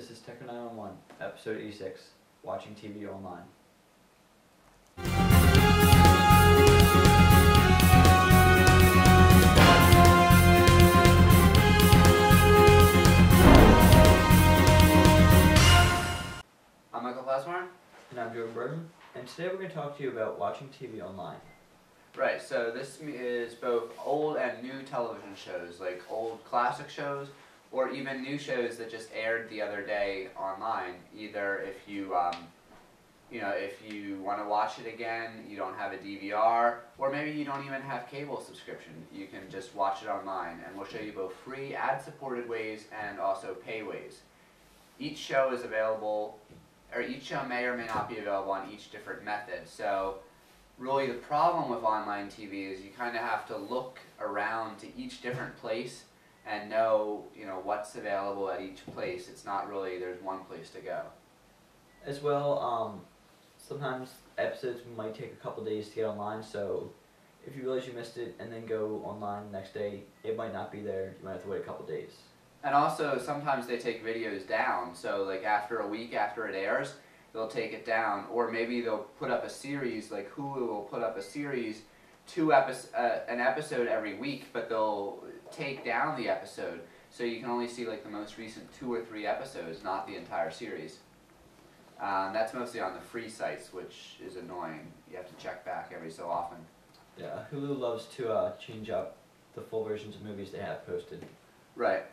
This is Tecker 911, episode 86, Watching TV Online. I'm Michael Plasmeier. And I'm Jordan Berman, and today we're going to talk to you about watching TV online. Right, so this is both old and new television shows, like old classic shows, or even new shows that just aired the other day online. Either if you, um, you know, if you want to watch it again, you don't have a DVR, or maybe you don't even have cable subscription. You can just watch it online, and we'll show you both free ad-supported ways and also pay ways. Each show is available, or each show may or may not be available on each different method. So really the problem with online TV is you kind of have to look around to each different place and know you know what's available at each place. It's not really there's one place to go. As well, um, sometimes episodes might take a couple days to get online, so if you realize you missed it and then go online the next day, it might not be there. You might have to wait a couple days. And also sometimes they take videos down. So like after a week after it airs, they'll take it down, or maybe they'll put up a series. Like Hulu will put up a series, two episodes, uh, an episode every week, but they'll take down the episode, so you can only see like the most recent two or three episodes, not the entire series. Um, that's mostly on the free sites, which is annoying. You have to check back every so often. Yeah, Hulu loves to uh, change up the full versions of movies they have posted. Right.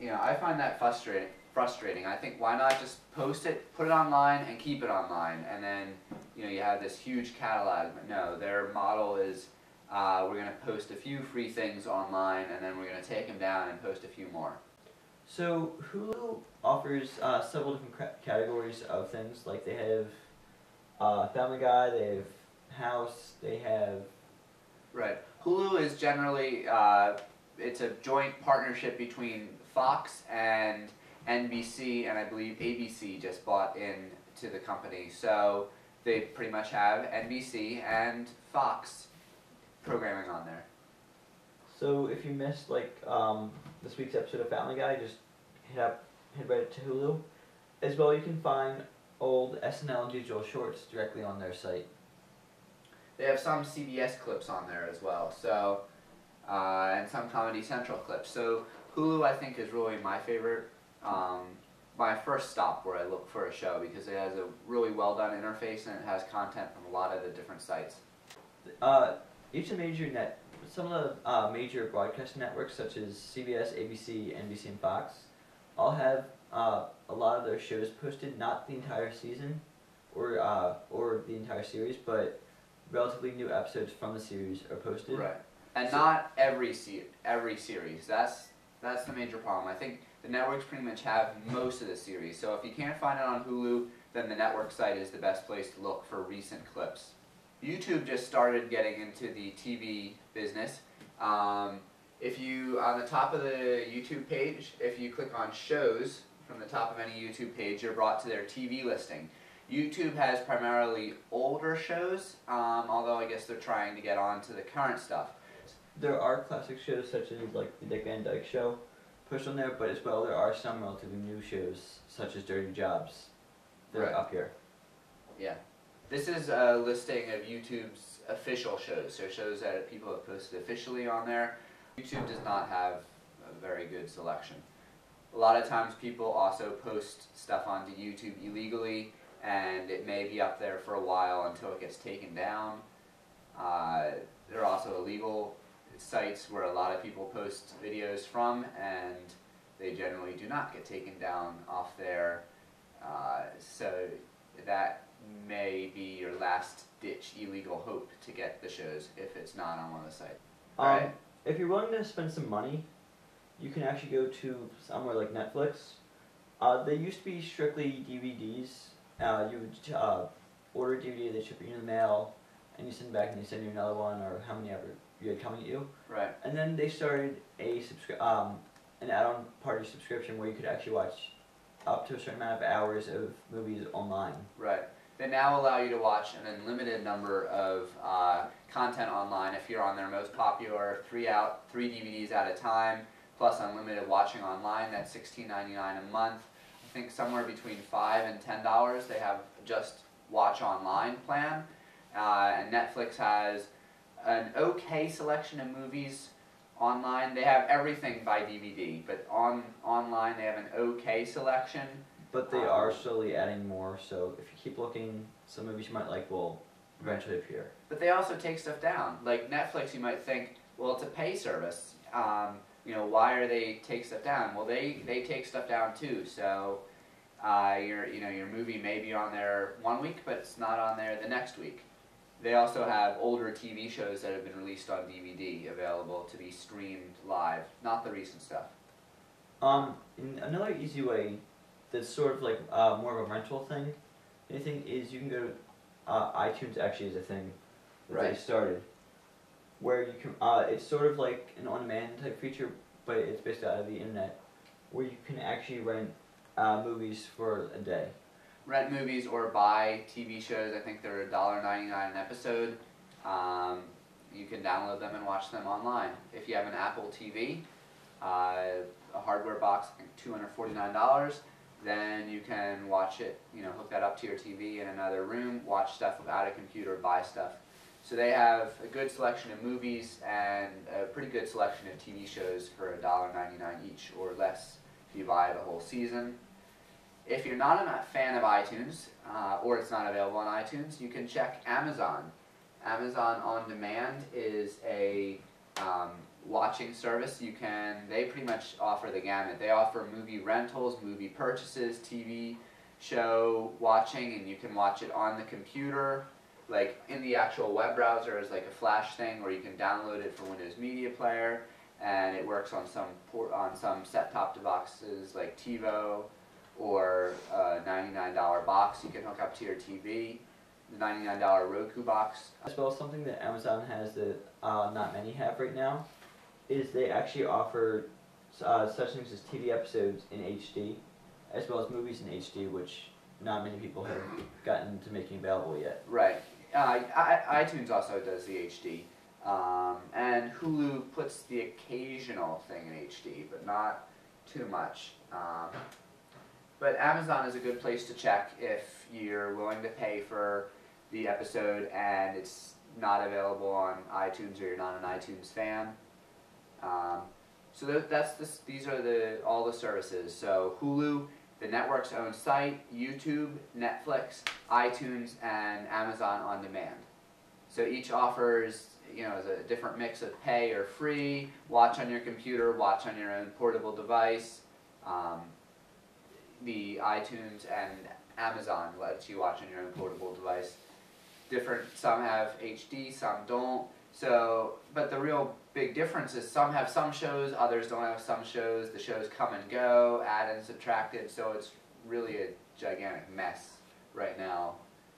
You know, I find that frustrating. Frustrating. I think why not just post it, put it online, and keep it online, and then you know you have this huge catalog. But no, their model is uh, we're gonna post a few free things online, and then we're gonna take them down and post a few more. So Hulu offers uh, several different categories of things. Like they have uh, Family Guy, they have House, they have Right. Hulu is generally uh, it's a joint partnership between Fox and NBC, and I believe ABC just bought in to the company. So they pretty much have NBC and Fox programming on there. So if you missed like um, this week's episode of Family Guy, just hit up hit right to Hulu. As well, you can find old SNL and digital shorts directly on their site. They have some CBS clips on there as well. So uh, and some Comedy Central clips. So Hulu, I think, is really my favorite. Um, my first stop where I look for a show because it has a really well done interface and it has content from a lot of the different sites. Uh, each of the major net, some of the uh, major broadcast networks such as CBS, ABC, NBC, and Fox, all have uh, a lot of their shows posted. Not the entire season, or uh, or the entire series, but relatively new episodes from the series are posted. Right. And So- not every se- every series. That's that's the major problem. I think the networks pretty much have most of the series. So if you can't find it on Hulu, then the network site is the best place to look for recent clips. YouTube just started getting into the TV business. Um, if you on the top of the YouTube page, if you click on shows from the top of any YouTube page, you're brought to their TV listing. YouTube has primarily older shows, um, although I guess they're trying to get on to the current stuff. There are classic shows such as like the Dick Van Dyke Show pushed on there, but as well there are some relatively new shows such as Dirty Jobs that Right. are up here. Yeah. This is a listing of YouTube's official shows, so shows that people have posted officially on there. YouTube does not have a very good selection. A lot of times people also post stuff onto YouTube illegally, and it may be up there for a while until it gets taken down. Uh, there are also illegal sites where a lot of people post videos from, and they generally do not get taken down off there. Uh, so that may be your last ditch illegal hope to get the shows if it's not on one of the sites. Um, Alright. If you're willing to spend some money, you can actually go to somewhere like Netflix. Uh, they used to be strictly DVDs. Uh, you would uh, order a DVD, they ship it in the mail, and you send it back and they send you another one or how many ever you had coming at you. Right. And then they started a subscri- um, an add-on party subscription where you could actually watch up to a certain amount of hours of movies online. Right. They now allow you to watch an unlimited number of uh, content online if you're on their most popular three out three DVDs at a time. plus unlimited watching online. That's sixteen ninety nine a month. I think somewhere between five and ten dollars. They have just watch online plan, uh, and Netflix has an okay selection of movies online. They have everything by DVD, but on online they have an okay selection. But they Um, are slowly adding more, so if you keep looking, some movies you might like will eventually appear. But they also take stuff down. Like Netflix, you might think, well, it's a pay service. Um, you know, why are they take stuff down? Well, they they take stuff down too. So, uh, your you know your movie may be on there one week, but it's not on there the next week. They also have older TV shows that have been released on DVD available to be streamed live, not the recent stuff. Um, another easy way that's sort of like uh, more of a rental thing, anything is you can go to uh, iTunes actually is a thing that they Right. started, where you can uh, it's sort of like an on-demand type feature, but it's based out of the internet, where you can actually rent uh, movies for a day. Rent movies or buy TV shows. I think they're $1.99 an episode. Um, you can download them and watch them online. If you have an Apple TV, uh, a hardware box, I think $249, then you can watch it, you know, hook that up to your TV in another room, watch stuff without a computer, buy stuff. So they have a good selection of movies and a pretty good selection of TV shows for $1.99 each or less if you buy the whole season. If you're not a fan of iTunes, uh, or it's not available on iTunes, you can check Amazon. Amazon On Demand is a um, watching service. You can they pretty much offer the gamut. They offer movie rentals, movie purchases, TV show watching, and you can watch it on the computer, like in the actual web browser as like a flash thing, or you can download it for Windows Media Player, and it works on some port on some set-top devices like TiVo or a $99 box you can hook up to your TV, the $99 Roku box. As well, as something that Amazon has that uh, not many have right now is they actually offer uh, such things as TV episodes in HD, as well as movies in HD, which not many people have gotten to making available yet. Right. Uh, I, iTunes also does the HD. Um, and Hulu puts the occasional thing in HD, but not too much. Um, but Amazon is a good place to check if you're willing to pay for the episode and it's not available on iTunes or you're not an iTunes fan. Um, so th- that's this, these are the all the services. So Hulu, the network's own site, YouTube, Netflix, iTunes, and Amazon on demand. So each offers you know a different mix of pay or free, watch on your computer, watch on your own portable device. Um, the iTunes and Amazon lets you watch on your own portable device. Different, some have HD, some don't. So, but the real big difference is some have some shows, others don't have some shows. The shows come and go, add and subtracted. So it's really a gigantic mess right now.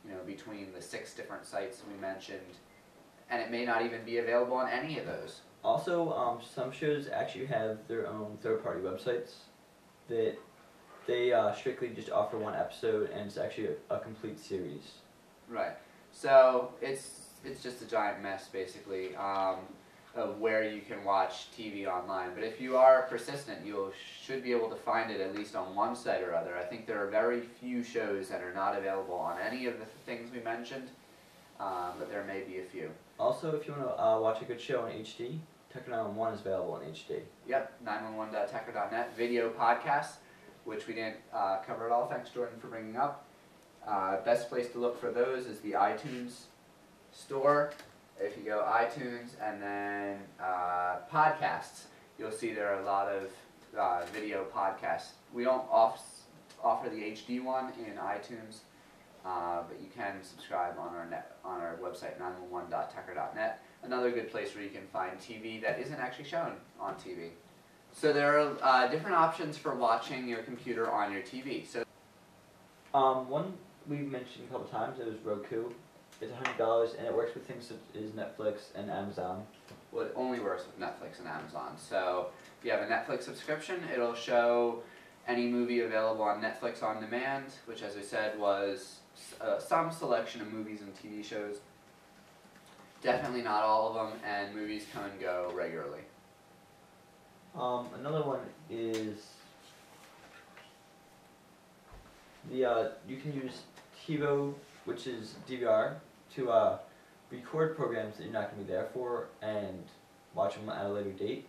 You know, between the six different sites we mentioned, and it may not even be available on any of those. Also, um, some shows actually have their own third-party websites that they uh, strictly just offer one episode, and it's actually a, a complete series. Right. So it's it's just a giant mess basically um, of where you can watch TV online. But if you are persistent, you should be able to find it at least on one site or other. I think there are very few shows that are not available on any of the things we mentioned, um, but there may be a few. Also, if you want to uh, watch a good show in HD, Tecker 911 is available in HD. Yep, 911.tecker.net video podcast, which we didn't uh, cover at all. Thanks, Jordan, for bringing up. Uh, best place to look for those is the iTunes store. If you go iTunes and then uh, podcasts, you'll see there are a lot of uh, video podcasts. We don't off- offer the HD one in iTunes, uh, but you can subscribe on our net on our website 911.tecker.net. Another good place where you can find TV that isn't actually shown on TV. So there are uh, different options for watching your computer on your TV. So Um, one we've mentioned a couple times, it was Roku. It's $100, and it works with things such as Netflix and Amazon. well, it only works with Netflix and Amazon. So if you have a Netflix subscription, it'll show any movie available on Netflix on demand, which, as I said, was uh, some selection of movies and TV shows. Definitely not all of them, and movies come and go regularly. Um, another one is the uh, you can use TiVo, which is DVR, to uh, record programs that you're not going to be there for and watch them at a later date.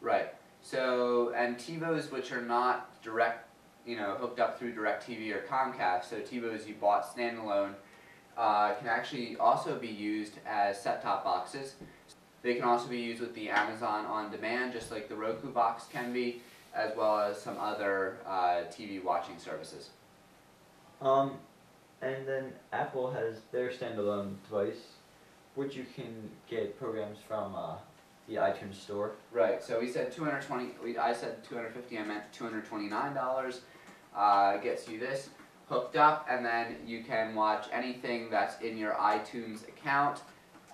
Right. So, and TiVos, which are not direct, you know, hooked up through DirecTV or Comcast, so TiVos you bought standalone, uh, can actually also be used as set-top boxes. They can also be used with the Amazon On Demand, just like the Roku box can be, as well as some other uh, TV watching services. Um, and then Apple has their standalone device, which you can get programs from uh, the iTunes store. Right. So we said 220. We, I said 250. I meant 229 dollars. Uh, gets you this hooked up, and then you can watch anything that's in your iTunes account,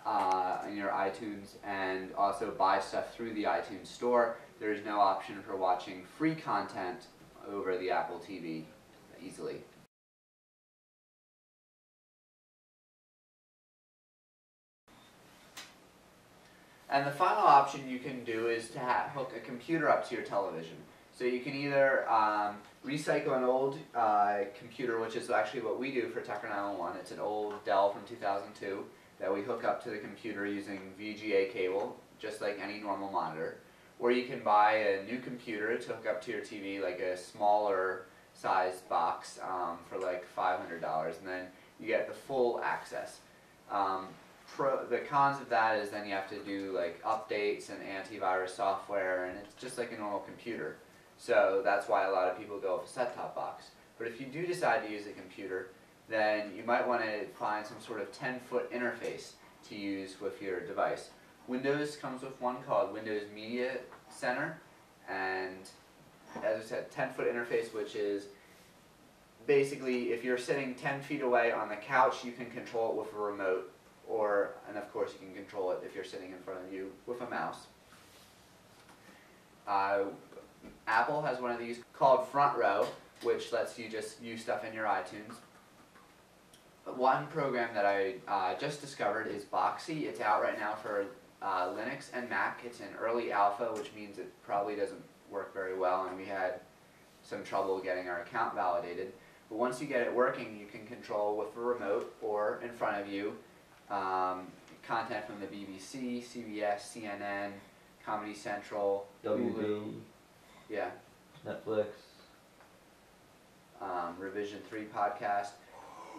uh, in your iTunes, and also buy stuff through the iTunes store. There is no option for watching free content over the Apple TV easily. And the final option you can do is to hook a computer up to your television. So you can either um, recycle an old uh, computer, which is actually what we do for Tecker 911. It's an old Dell from 2002 that we hook up to the computer using VGA cable, just like any normal monitor. Or you can buy a new computer to hook up to your TV, like a smaller sized box um, for like $500, and then you get the full access. Um, pro, the cons of that is then you have to do like updates and antivirus software, and it's just like a normal computer. So that's why a lot of people go with a set-top box. But if you do decide to use a computer, then you might want to find some sort of 10-foot interface to use with your device. Windows comes with one called Windows Media Center, and as I said, 10-foot interface, which is basically if you're sitting 10 feet away on the couch, you can control it with a remote, or, and of course you can control it if you're sitting in front of you with a mouse. Uh, Apple has one of these called Front Row, which lets you just view stuff in your iTunes. One program that I uh, just discovered is Boxee. It's out right now for uh, Linux and Mac. It's in early alpha, which means it probably doesn't work very well, and we had some trouble getting our account validated. But once you get it working, you can control with a remote or in front of you um, content from the BBC, CBS, CNN, Comedy Central, WB, Hulu, yeah, Netflix. um, Revision 3 podcast.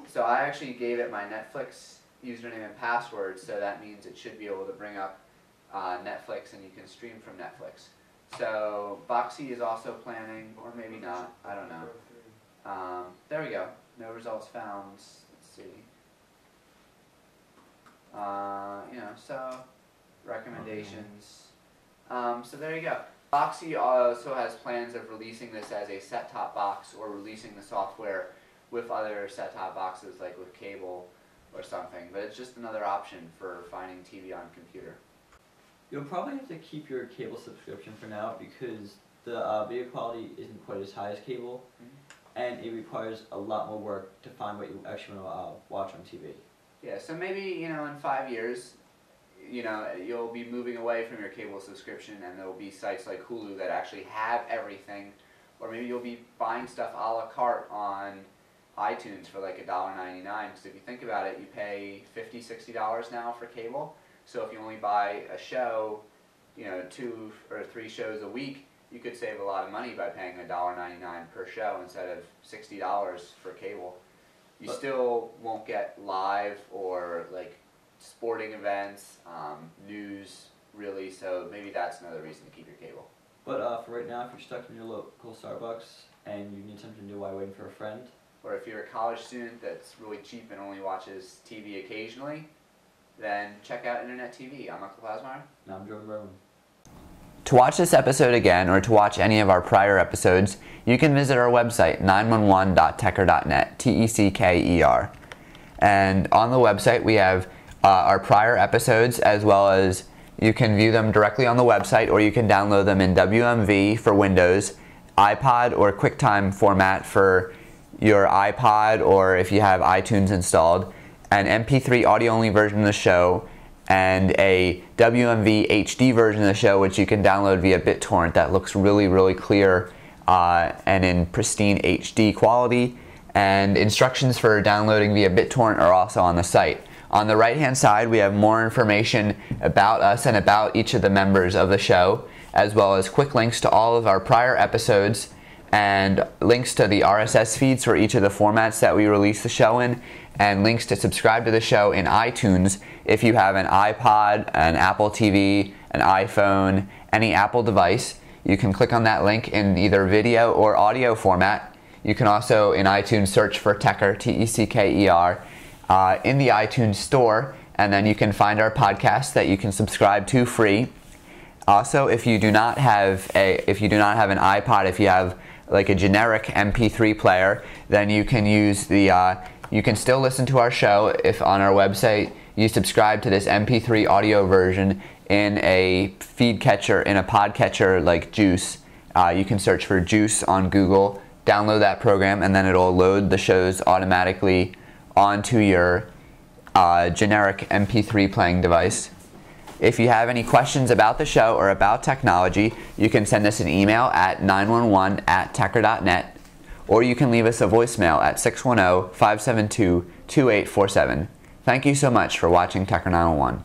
So I actually gave it my Netflix username and password, so that means it should be able to bring up uh, Netflix and you can stream from Netflix. So Boxee is also planning, or maybe not, I don't know. Um, there we go. No results found. Let's see. Uh, you know, so recommendations. Um, so there you go. Boxee also has plans of releasing this as a set-top box or releasing the software with other set-top boxes like with cable or something. But it's just another option for finding TV on computer. You'll probably have to keep your cable subscription for now because the uh, video quality isn't quite as high as cable, and it requires a lot more work to find what you actually want to uh, watch on TV. Yeah, so maybe, you know, in five years, you know, you'll be moving away from your cable subscription and there'll be sites like Hulu that actually have everything. Or maybe you'll be buying stuff a la carte on iTunes for like $1.99. Because if you think about it, you pay $50, $60 now for cable. So if you only buy a show, you know, two or three shows a week, you could save a lot of money by paying $1.99 per show instead of $60 for cable. You But- still won't get live or like sporting events, um, news, really. So maybe that's another reason to keep your cable. But uh, for right now, if you're stuck in your local Starbucks and you need something to do while waiting for a friend, Or if you're a college student that's really cheap and only watches TV occasionally, then check out Internet TV. I'm Michael Plasmeier. now I'm Jordan Berman. To watch this episode again or to watch any of our prior episodes, you can visit our website 911.tecker.net, T E C K E R. And on the website, we have uh, our prior episodes as well as you can view them directly on the website or you can download them in WMV for Windows, iPod, or QuickTime format for your iPod or if you have iTunes installed, an MP3 audio only version of the show, and a WMV HD version of the show, which you can download via BitTorrent that looks really, really clear uh, and in pristine HD quality. And instructions for downloading via BitTorrent are also on the site. On the right hand side, we have more information about us and about each of the members of the show, as well as quick links to all of our prior episodes and links to the RSS feeds for each of the formats that we release the show in, and links to subscribe to the show in iTunes if you have an iPod, an Apple TV, an iPhone, any Apple device. You can click on that link in either video or audio format. You can also in iTunes search for Tecker, T E C K E R, uh, in the iTunes store, and then you can find our podcast that you can subscribe to free. Also, if you do not have a if you do not have an iPod, if you have like a generic MP3 player, then you can use the uh, you can still listen to our show if on our website you subscribe to this MP3 audio version in a feed catcher in a pod catcher like Juice. Uh, you can search for Juice on Google, download that program, and then it'll load the shows automatically onto your uh, generic MP3 playing device. If you have any questions about the show or about technology, you can send us an email at 911 at tecker.net or you can leave us a voicemail at 610 572 2847. Thank you so much for watching Tecker 901.